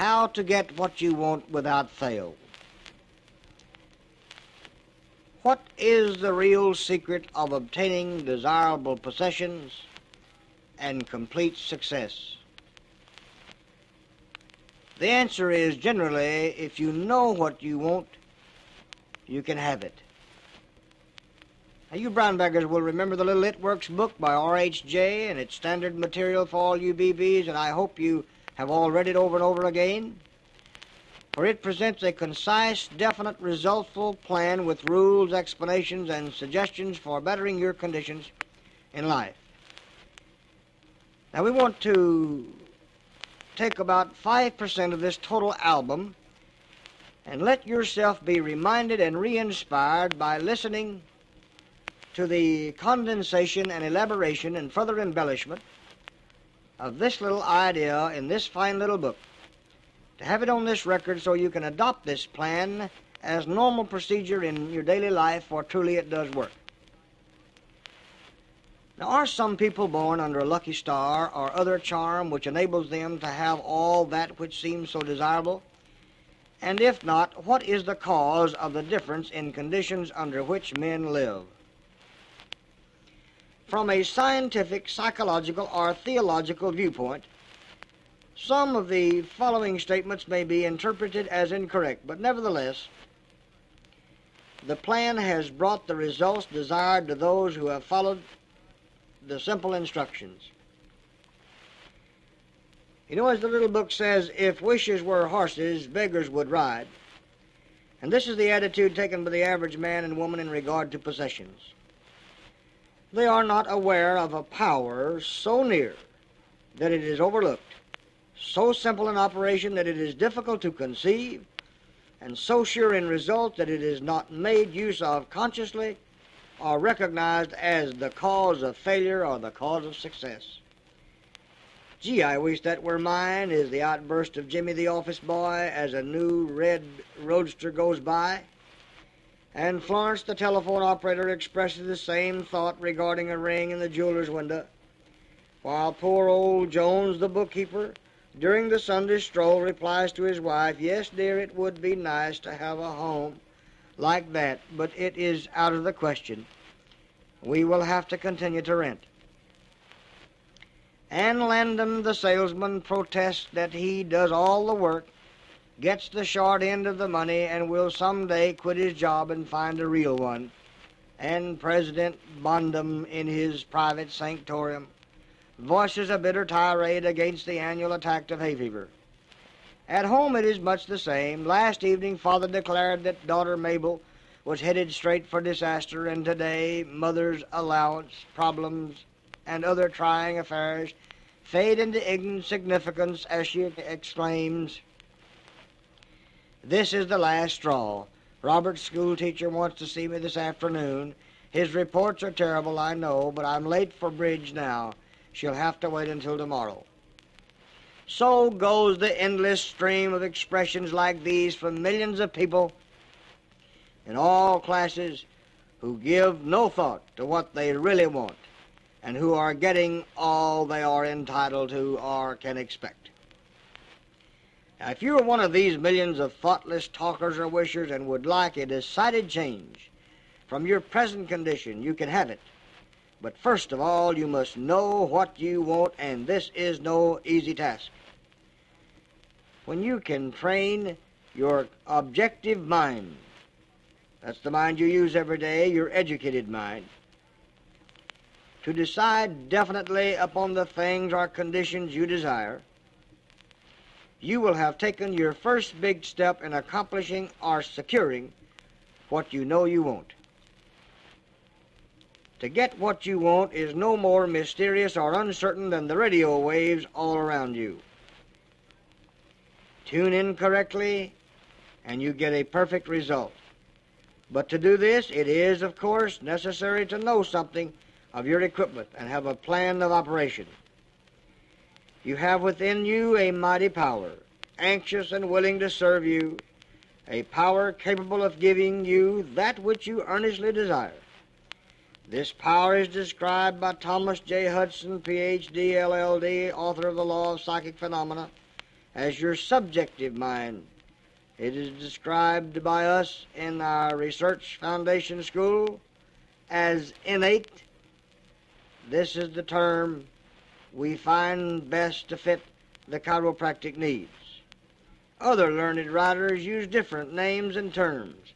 how to get what you want without fail. What is the real secret of obtaining desirable possessions and complete success? The answer is generally if you know what you want, you can have it. Now, you brown baggers will remember the Little It Works book by R.H.J. and its standard material for all you BBs, and I hope you have all read it over and over again. For it presents a concise, definite, resultful plan with rules, explanations, and suggestions for bettering your conditions in life. Now, we want to take about 5% of this total album and let yourself be reminded and re inspired by listening to the condensation and elaboration and further embellishment of this little idea in this fine little book. To have it on this record so you can adopt this plan as normal procedure in your daily life, for truly it does work. Now, are some people born under a lucky star or other charm which enables them to have all that which seems so desirable? And if not, what is the cause of the difference in conditions under which men live? From a scientific, psychological, or theological viewpoint, some of the following statements may be interpreted as incorrect, but nevertheless, the plan has brought the results desired to those who have followed the simple instructions. You know, as the little book says, if wishes were horses, beggars would ride. And this is the attitude taken by the average man and woman in regard to possessions. They are not aware of a power so near that it is overlooked, so simple in operation that it is difficult to conceive, and so sure in result that it is not made use of consciously or recognized as the cause of failure or the cause of success. Gee, I wish that were mine, is the outburst of Jimmy the office boy as a new red roadster goes by. And Florence, the telephone operator, expresses the same thought regarding a ring in the jeweler's window, while poor old Jones, the bookkeeper, during the Sunday stroll, replies to his wife, Yes, dear, it would be nice to have a home like that, but it is out of the question. We will have to continue to rent. And Landon, the salesman, protests that he does all the work gets the short end of the money and will someday quit his job and find a real one. And President Bondum, in his private sanctorium, voices a bitter tirade against the annual attack of hay fever. At home it is much the same. Last evening, father declared that daughter Mabel was headed straight for disaster, and today, mother's allowance, problems, and other trying affairs fade into insignificance as she exclaims, this is the last straw. Robert's schoolteacher wants to see me this afternoon. His reports are terrible, I know, but I'm late for bridge now. She'll have to wait until tomorrow. So goes the endless stream of expressions like these from millions of people in all classes who give no thought to what they really want and who are getting all they are entitled to or can expect. If you are one of these millions of thoughtless talkers or wishers and would like a decided change from your present condition, you can have it. But first of all, you must know what you want, and this is no easy task. When you can train your objective mind, that's the mind you use every day, your educated mind, to decide definitely upon the things or conditions you desire, you will have taken your first big step in accomplishing or securing what you know you want. To get what you want is no more mysterious or uncertain than the radio waves all around you. Tune in correctly, and you get a perfect result. But to do this, it is, of course, necessary to know something of your equipment and have a plan of operation. You have within you a mighty power, anxious and willing to serve you, a power capable of giving you that which you earnestly desire. This power is described by Thomas J. Hudson, Ph.D., LL.D., author of The Law of Psychic Phenomena, as your subjective mind. It is described by us in our research foundation school as innate. This is the term we find best to fit the chiropractic needs. Other learned writers use different names and terms,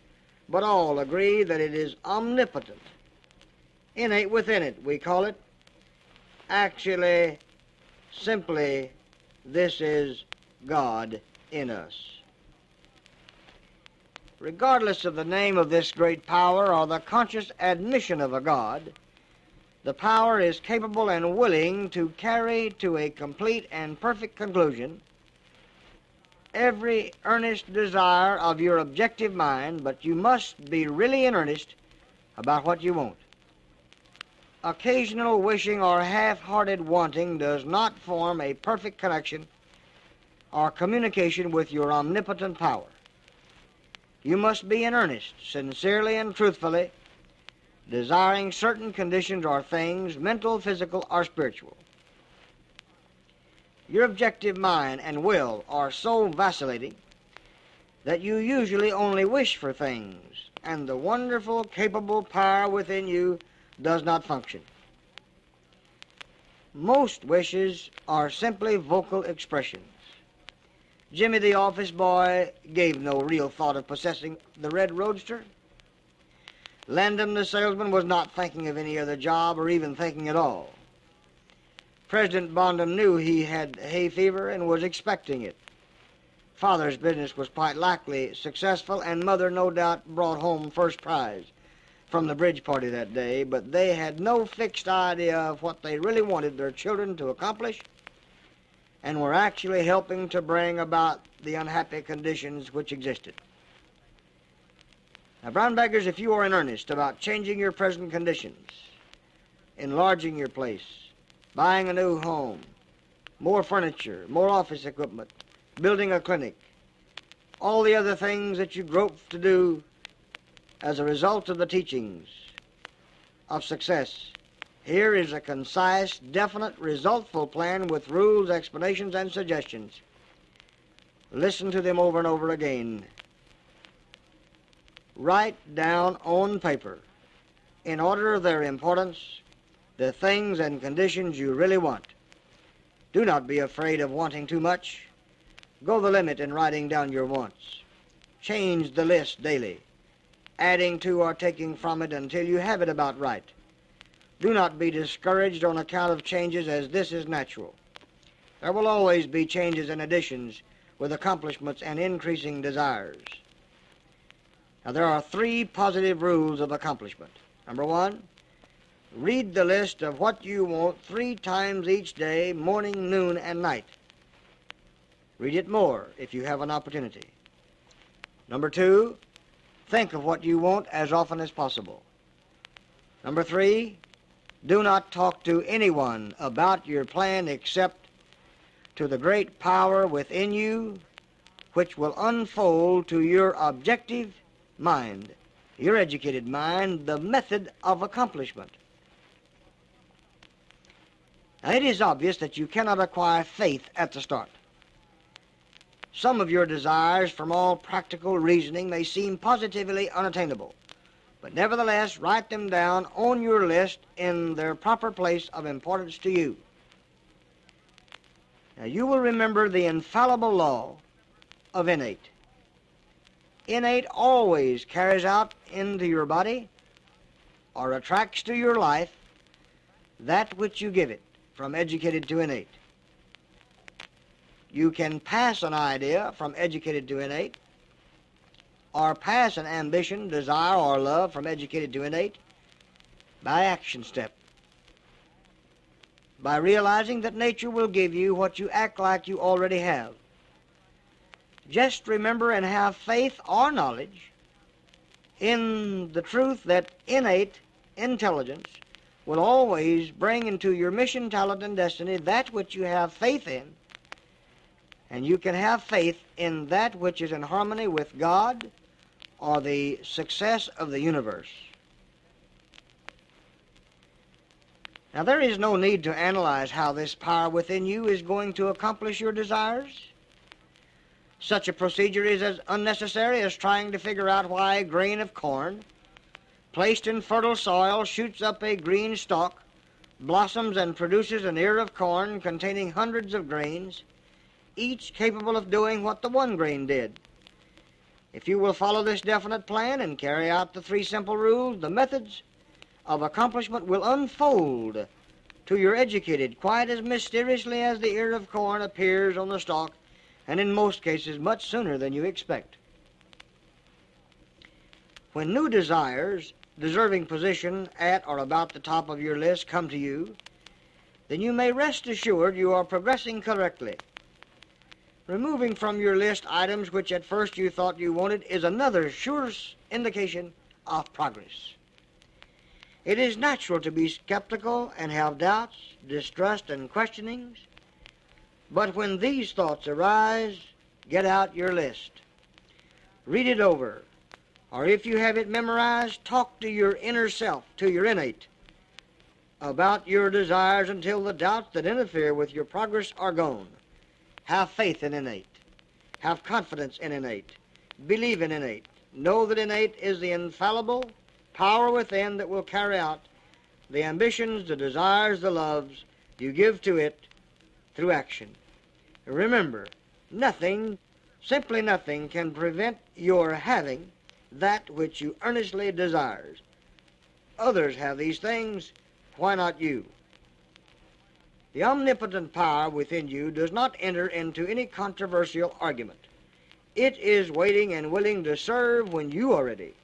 but all agree that it is omnipotent. Innate within it, we call it. Actually, simply, this is God in us. Regardless of the name of this great power or the conscious admission of a God, the power is capable and willing to carry to a complete and perfect conclusion every earnest desire of your objective mind, but you must be really in earnest about what you want. Occasional wishing or half hearted wanting does not form a perfect connection or communication with your omnipotent power. You must be in earnest, sincerely and truthfully, desiring certain conditions or things, mental, physical, or spiritual. Your objective mind and will are so vacillating that you usually only wish for things, and the wonderful, capable power within you does not function. Most wishes are simply vocal expressions. Jimmy the office boy gave no real thought of possessing the red roadster. Landon the salesman was not thinking of any other job or even thinking at all. President Bondum knew he had hay fever and was expecting it. Father's business was quite likely successful, and Mother no doubt brought home first prize from the bridge party that day, but they had no fixed idea of what they really wanted their children to accomplish and were actually helping to bring about the unhappy conditions which existed. Now, brown baggers, if you are in earnest about changing your present conditions, enlarging your place, buying a new home, more furniture, more office equipment, building a clinic, all the other things that you grope to do as a result of the teachings of success. Here is a concise, definite, resultful plan with rules, explanations, and suggestions. Listen to them over and over again. Write down on paper, in order of their importance, the things and conditions you really want. Do not be afraid of wanting too much. Go the limit in writing down your wants. Change the list daily, adding to or taking from it until you have it about right. Do not be discouraged on account of changes, as this is natural. There will always be changes and additions with accomplishments and increasing desires. Now, there are three positive rules of accomplishment. Number one, Read the list of what you want three times each day, morning, noon, and night. Read it more if you have an opportunity. Number two, think of what you want as often as possible. Number three, do not talk to anyone about your plan except to the great power within you which will unfold to your objective mind, your educated mind, the method of accomplishment. Now, it is obvious that you cannot acquire faith at the start. Some of your desires, from all practical reasoning, may seem positively unattainable, but nevertheless, write them down on your list in their proper place of importance to you. Now, you will remember the infallible law of innate. Innate always carries out into your body or attracts to your life that which you give it from educated to innate. You can pass an idea from educated to innate, or pass an ambition, desire, or love from educated to innate by action step. By realizing that nature will give you what you act like you already have. Just remember and have faith or knowledge in the truth that innate intelligence will always bring into your mission, talent, and destiny that which you have faith in. And you can have faith in that which is in harmony with God or the success of the universe. Now, there is no need to analyze how this power within you is going to accomplish your desires. Such a procedure is as unnecessary as trying to figure out why a grain of corn, placed in fertile soil, shoots up a green stalk, blossoms and produces an ear of corn containing hundreds of grains, each capable of doing what the one grain did. If you will follow this definite plan and carry out the three simple rules, the methods of accomplishment will unfold to your educated quite as mysteriously as the ear of corn appears on the stalk, and in most cases much sooner than you expect. When new desires, deserving position at or about the top of your list, come to you, then you may rest assured you are progressing correctly. Removing from your list items which at first you thought you wanted is another sure indication of progress. It is natural to be skeptical and have doubts, distrust, and questionings. But when these thoughts arise, get out your list. Read it over. Or if you have it memorized, talk to your inner self, to your innate, about your desires until the doubts that interfere with your progress are gone. Have faith in innate. Have confidence in innate. Believe in innate. Know that innate is the infallible power within that will carry out the ambitions, the desires, the loves you give to it through action. Remember, nothing, simply nothing, can prevent your having that which you earnestly desires. Others have these things, why not you? The omnipotent power within you does not enter into any controversial argument. It is waiting and willing to serve when you are ready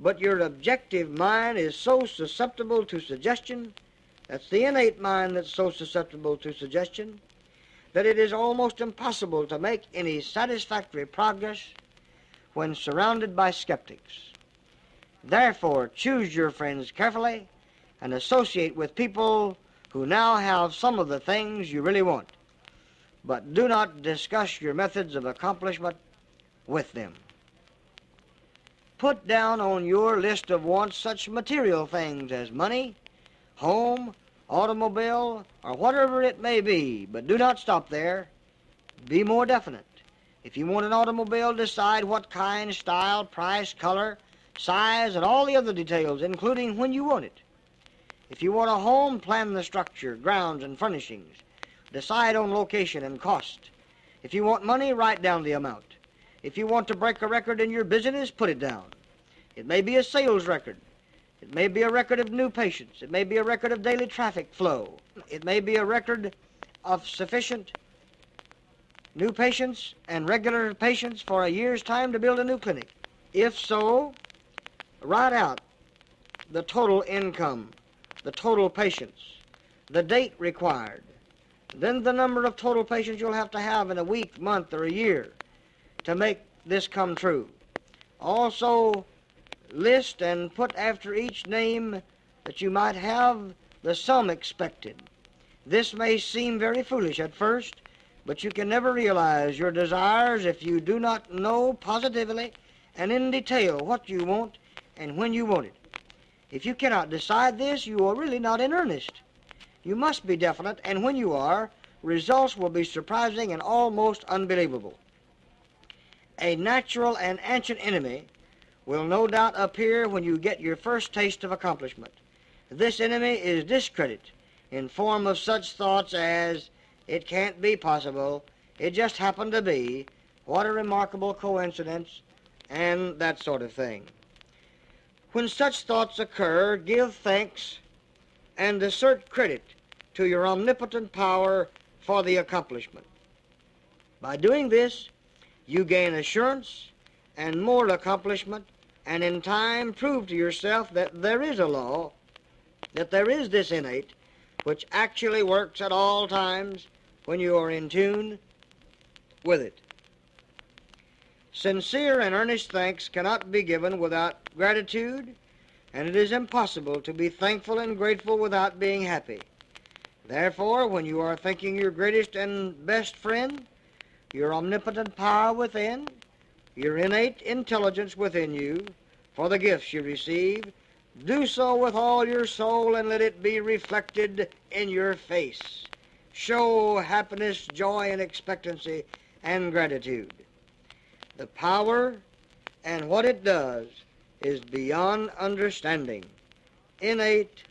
but your objective mind is so susceptible to suggestion, that's the innate mind that's so susceptible to suggestion, that it is almost impossible to make any satisfactory progress when surrounded by skeptics. Therefore, choose your friends carefully and associate with people who now have some of the things you really want. But do not discuss your methods of accomplishment with them. Put down on your list of wants such material things as money, home, automobile, or whatever it may be, but do not stop there. Be more definite. If you want an automobile, decide what kind, style, price, color, size, and all the other details, including when you want it. If you want a home, plan the structure, grounds, and furnishings. Decide on location and cost. If you want money, write down the amount. If you want to break a record in your business, put it down. It may be a sales record. It may be a record of new patients. It may be a record of daily traffic flow. It may be a record of sufficient new patients and regular patients for a year's time to build a new clinic. If so, write out the total income, the total patients, the date required, then the number of total patients you'll have to have in a week, month, or a year to make this come true. Also, list and put after each name that you might have the sum expected. This may seem very foolish at first, but you can never realize your desires if you do not know positively and in detail what you want and when you want it. If you cannot decide this, you are really not in earnest. You must be definite, and when you are, results will be surprising and almost unbelievable a natural and ancient enemy will no doubt appear when you get your first taste of accomplishment. This enemy is discredit in form of such thoughts as, it can't be possible, it just happened to be, what a remarkable coincidence, and that sort of thing. When such thoughts occur, give thanks and assert credit to your omnipotent power for the accomplishment. By doing this, you gain assurance and moral accomplishment, and in time prove to yourself that there is a law, that there is this innate, which actually works at all times when you are in tune with it. Sincere and earnest thanks cannot be given without gratitude, and it is impossible to be thankful and grateful without being happy. Therefore, when you are thinking your greatest and best friend, your omnipotent power within, your innate intelligence within you, for the gifts you receive, do so with all your soul and let it be reflected in your face. Show happiness, joy, and expectancy and gratitude. the power, and what it does is beyond understanding. Innate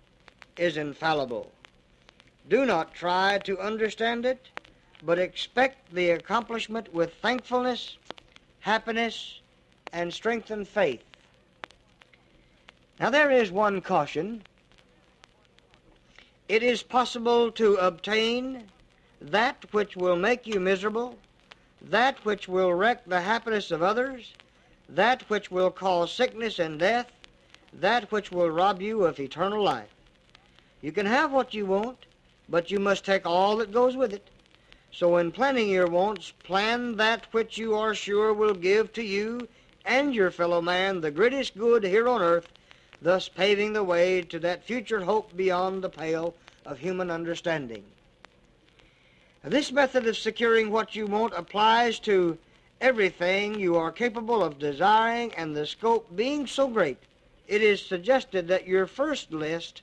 is infallible. Do not try to understand it, but expect the accomplishment with thankfulness, happiness, and strengthened faith. Now, there is one caution. It is possible to obtain that which will make you miserable, that which will wreck the happiness of others, that which will cause sickness and death, that which will rob you of eternal life. You can have what you want, but you must take all that goes with it. So in planning your wants, plan that which you are sure will give to you and your fellow man the greatest good here on earth, thus paving the way to that future hope beyond the pale of human understanding. This method of securing what you want applies to everything you are capable of desiring, and the scope being so great, it is suggested that your first list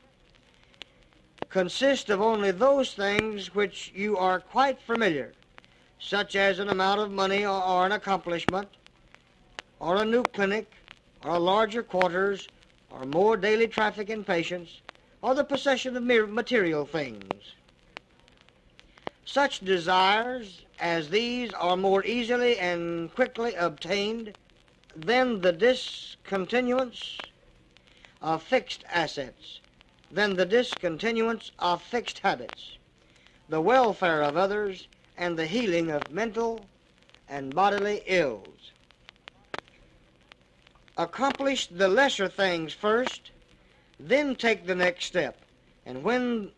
consist of only those things which you are quite familiar, such as an amount of money or, or an accomplishment, or a new clinic, or larger quarters, or more daily traffic and patients, or the possession of mere material things. Such desires as these are more easily and quickly obtained than the discontinuance of fixed assets, than the discontinuance of fixed habits, the welfare of others, and the healing of mental and bodily ills. Accomplish the lesser things first, then take the next step. And when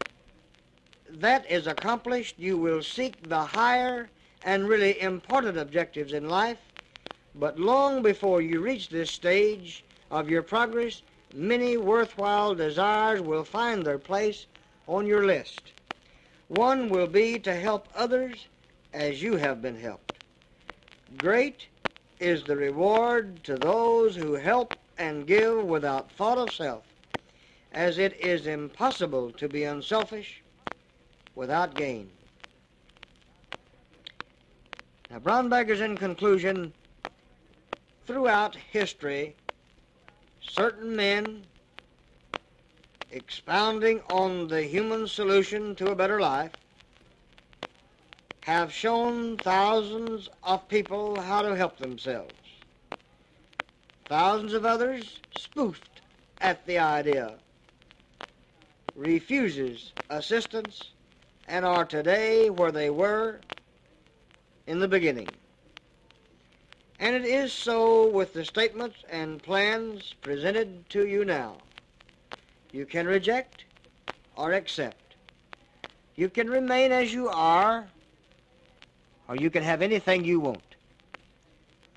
that is accomplished, you will seek the higher and really important objectives in life. But long before you reach this stage of your progress, many worthwhile desires will find their place on your list. One will be to help others as you have been helped. Great is the reward to those who help and give without thought of self, as it is impossible to be unselfish without gain. Now, brown baggers in conclusion, throughout history, certain men expounding on the human solution to a better life have shown thousands of people how to help themselves. Thousands of others spoofed at the idea, refuses assistance, and are today where they were in the beginning. And it is so with the statements and plans presented to you now. You can reject or accept. You can remain as you are, or you can have anything you want.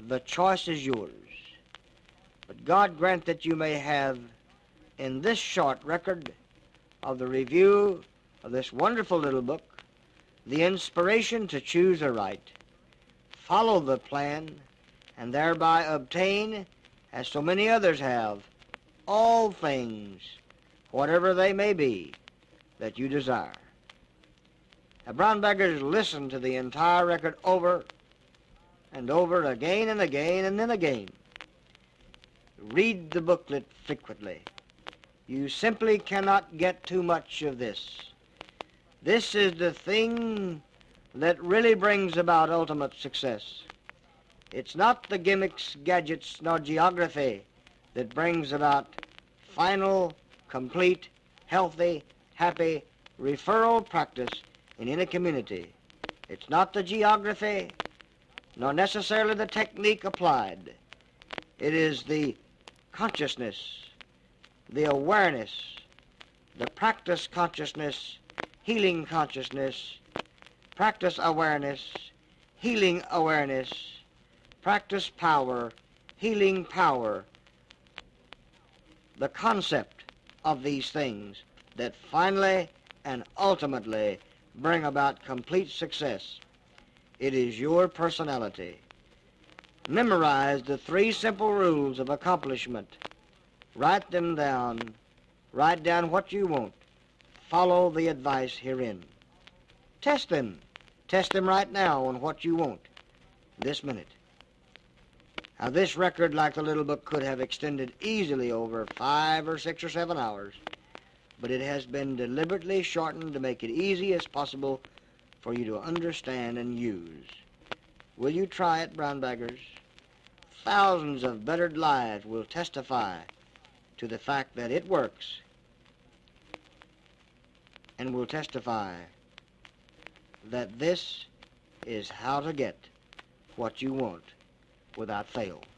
The choice is yours. But God grant that you may have, in this short record of the review of this wonderful little book, the inspiration to choose aright, follow the plan, and thereby obtain, as so many others have, all things, whatever they may be, that you desire. Now, brown baggers listened to the entire record over and over again and again and then again. Read the booklet frequently. You simply cannot get too much of this. This is the thing that really brings about ultimate success. It's not the gimmicks, gadgets, nor geography that brings about final, complete, healthy, happy referral practice in any community. It's not the geography, nor necessarily the technique applied. It is the consciousness, the awareness, the practice consciousness healing consciousness, practice awareness, healing awareness, practice power, healing power, the concept of these things that finally and ultimately bring about complete success. It is your personality. Memorize the three simple rules of accomplishment. Write them down. Write down what you want follow the advice herein. Test them. Test them right now on what you want this minute. Now, this record, like the little book, could have extended easily over five or six or seven hours, but it has been deliberately shortened to make it easy as possible for you to understand and use. Will you try it, brown baggers? Thousands of bettered lives will testify to the fact that it works and will testify that this is how to get what you want without fail.